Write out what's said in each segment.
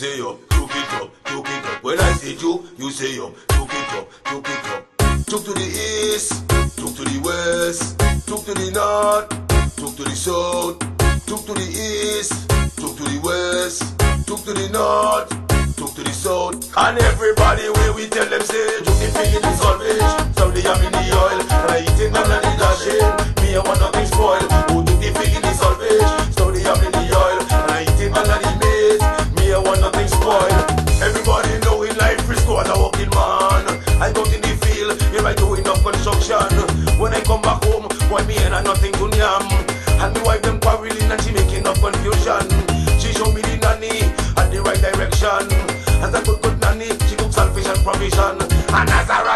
say up, juke it up, juke it up. When I say juke, you say up, juke it up, juke it up. Juke to the east, juke to the west, juke to the north, juke to the south, juke to the east, juke to the west, juke to the north, juke to the south. And everybody where we tell them say, juke the fig in the saltfish, some the yam in the oil, right in and the dasheen. Selfish and as a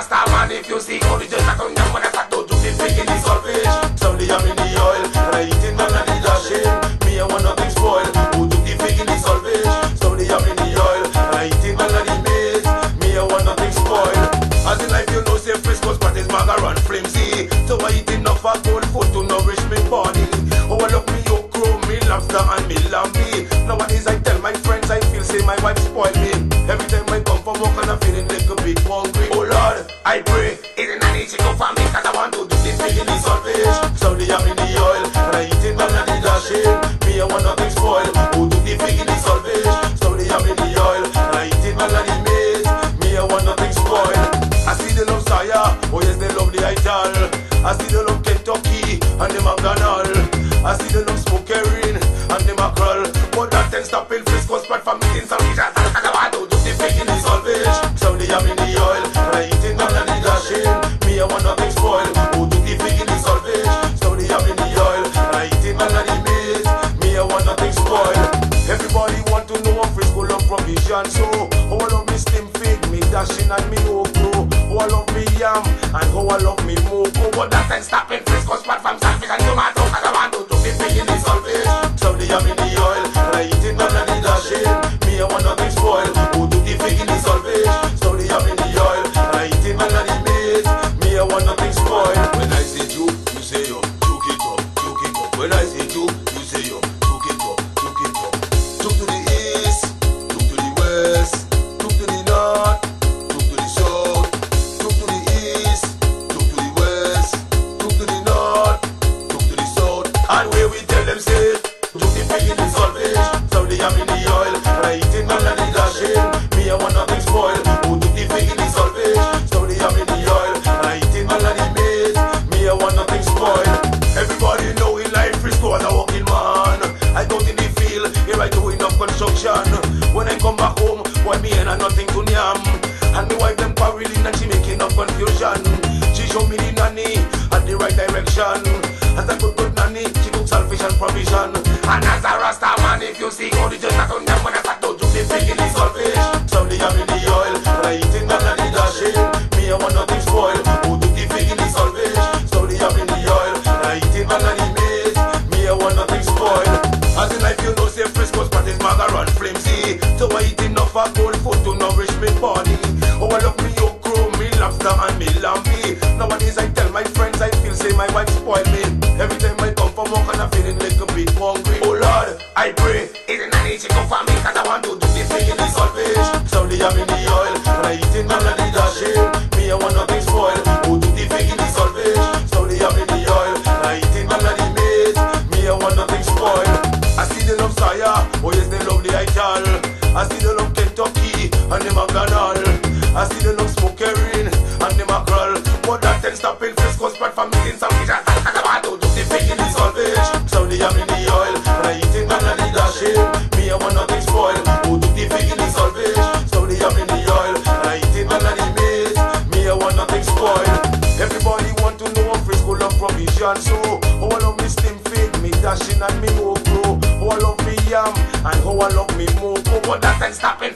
Me I want nothing spoil. Who do the in the oil I eat it and I maize. Me I want nothing spoil. Everybody want to know love provision. So how I love me steam fig, me dasheen and me okro. How I love me yam and how I love me moko. But that ain't stopping Frisco Spratt from saltfish and tomato. Show me the nanny and the right direction. As a good good nanny, she cook saltfish and provision. And as a rasta man, if you see all the just not on them when I start to do the fig in the saltfish. Some me. Every time I come from work and I'm feeling like a bit hungry. Oh Lord, I pray. Isn't an easy go for me cause I want to do this thing in the saltfish. Some the yam in the oil and I eat it and I the dasheen. Me I want nothing spoil. Do the thing in the oil and I I the. Me I want nothing. I see the love Saya, oh yes they Ital. I see Kentucky and the McDonald. I see the love smoke But that then stop in Frisco Spratt from meeting some teachers. And I want to do the fig in the saltfish. Some the yam in the oil and I eat it and I the dasheen. Me I want nothing spoil. Who do the fig in the saltfish? Some the yam in the oil and I eat it and I the maize. Me I want nothing spoil. Everybody want to know Frisco love provision. So how I love me steam fig, me dasheen and me okro. How I love me yam and how I love me moko. But that ain't stopping